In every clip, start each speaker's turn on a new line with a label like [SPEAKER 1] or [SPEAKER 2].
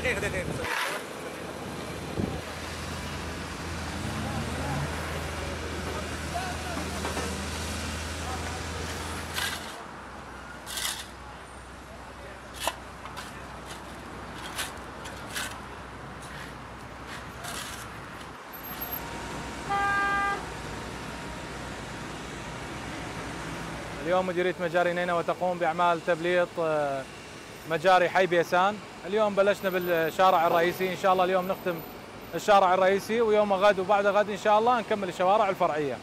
[SPEAKER 1] دقيقة دقيقة اليوم مديرية مجاري نينوى تقوم بإعمال تبليط آه، مجاري حي بيسان. اليوم بلشنا بالشارع الرئيسي. إن شاء الله اليوم نختم الشارع الرئيسي ويوم غد وبعد غد إن شاء الله نكمل الشوارع الفرعية.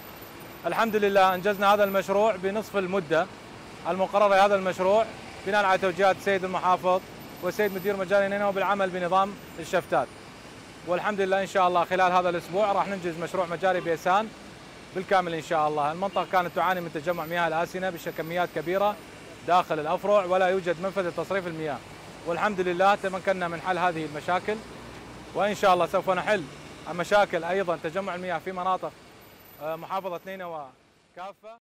[SPEAKER 1] الحمد لله أنجزنا هذا المشروع بنصف المدة المقررة لهذا المشروع بناء على توجيهات السيد المحافظ والسيد مدير مجاري نينوى بالعمل بنظام الشفتات. والحمد لله إن شاء الله خلال هذا الأسبوع راح ننجز مشروع مجاري بيسان بالكامل إن شاء الله، المنطقة كانت تعاني من تجمع مياه الآسنة بكميات كبيرة. داخل الأفرع ولا يوجد منفذ لتصريف المياه، والحمد لله تمكنا من حل هذه المشاكل وإن شاء الله سوف نحل مشاكل أيضا تجمع المياه في مناطق آه، محافظة نينوى كافة.